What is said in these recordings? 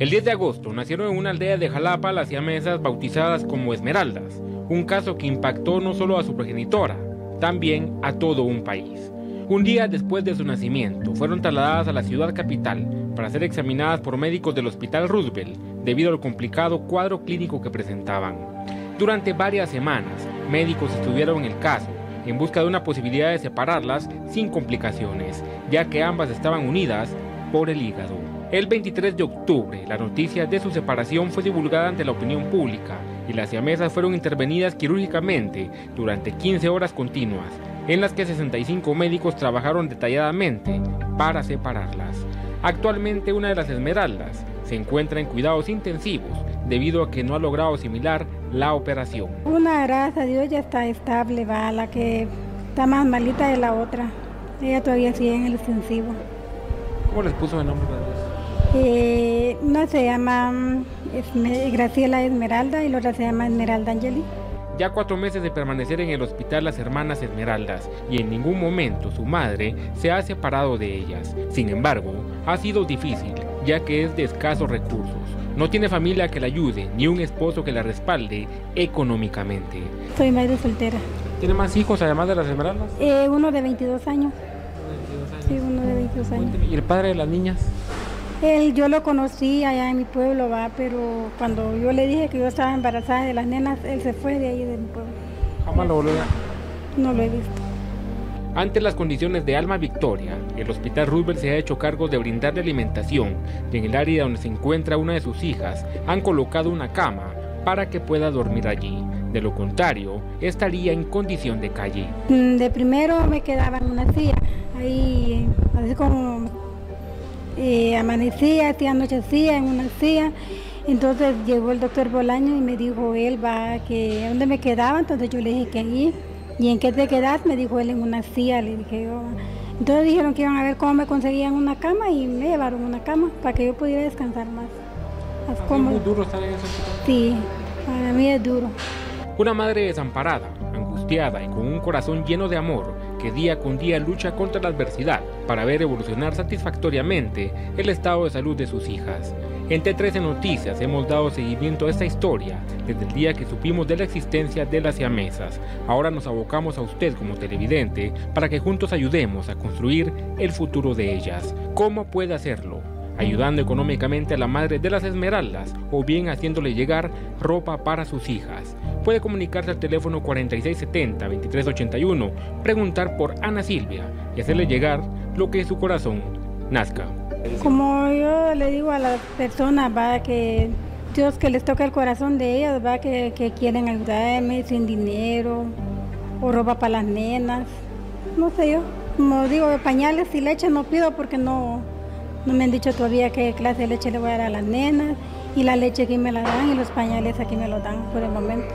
El 10 de agosto nacieron en una aldea de Jalapa las siamesas bautizadas como Esmeraldas, un caso que impactó no solo a su progenitora, también a todo un país. Un día después de su nacimiento, fueron trasladadas a la ciudad capital para ser examinadas por médicos del Hospital Roosevelt debido al complicado cuadro clínico que presentaban. Durante varias semanas, médicos estudiaron el caso en busca de una posibilidad de separarlas sin complicaciones, ya que ambas estaban unidas por el hígado. El 23 de octubre, la noticia de su separación fue divulgada ante la opinión pública y las siamesas fueron intervenidas quirúrgicamente durante 15 horas continuas, en las que 65 médicos trabajaron detalladamente para separarlas. Actualmente una de las esmeraldas se encuentra en cuidados intensivos debido a que no ha logrado asimilar la operación. Una, gracias a Dios, ya está estable, va, la que está más malita de la otra. Ella todavía sigue en el intensivo. ¿Cómo les puso el nombre eh, una se llama mm, Graciela Esmeralda y la otra se llama Esmeralda Angeli. Ya cuatro meses de permanecer en el hospital las hermanas Esmeraldas y en ningún momento su madre se ha separado de ellas. Sin embargo, ha sido difícil, ya que es de escasos recursos. No tiene familia que la ayude, ni un esposo que la respalde económicamente. Soy madre soltera. ¿Tiene más hijos además de las Esmeraldas? Eh, uno de 22 años. 22 años. Sí, uno de 22 años. ¿Y el padre de las niñas? Él, yo lo conocí allá en mi pueblo, va, pero cuando yo le dije que yo estaba embarazada de las nenas, él se fue de ahí de mi pueblo. ¿Jamás lo volvió No lo he visto. Ante las condiciones de Alma Victoria, el Hospital Roosevelt se ha hecho cargo de brindarle alimentación y en el área donde se encuentra una de sus hijas han colocado una cama para que pueda dormir allí. De lo contrario, estaría en condición de calle. Mm, de primero me quedaba en una silla, ahí así como eh, amanecía, hacía anochecía en una silla. Entonces llegó el doctor Bolaño y me dijo, él va, que ¿dónde me quedaba? Entonces yo le dije que ahí. ¿Y en qué te quedas? Me dijo él en una silla, le dije yo. Entonces dijeron que iban a ver cómo me conseguían una cama y me llevaron una cama para que yo pudiera descansar más. ¿Es muy duro estar en ese Sí, para mí es duro. Una madre desamparada, angustiada y con un corazón lleno de amor, que día con día lucha contra la adversidad para ver evolucionar satisfactoriamente el estado de salud de sus hijas. En T13 Noticias hemos dado seguimiento a esta historia desde el día que supimos de la existencia de las siamesas. Ahora nos abocamos a usted como televidente para que juntos ayudemos a construir el futuro de ellas. ¿Cómo puede hacerlo? ayudando económicamente a la madre de las Esmeraldas o bien haciéndole llegar ropa para sus hijas. Puede comunicarse al teléfono 4670-2381, preguntar por Ana Silvia y hacerle llegar lo que su corazón nazca. Como yo le digo a las personas, va que Dios que les toca el corazón de ellas, va que, quieren ayudarme sin dinero o ropa para las nenas, no sé yo. Como digo, pañales y leche no pido porque no, no me han dicho todavía qué clase de leche le voy a dar a las nenas y la leche aquí me la dan y los pañales aquí me los dan por el momento.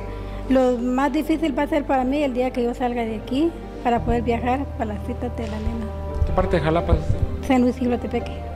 Lo más difícil va a ser para mí el día que yo salga de aquí para poder viajar para las citas de la nena. ¿Qué parte de Jalapa es? San Luis Tepeque.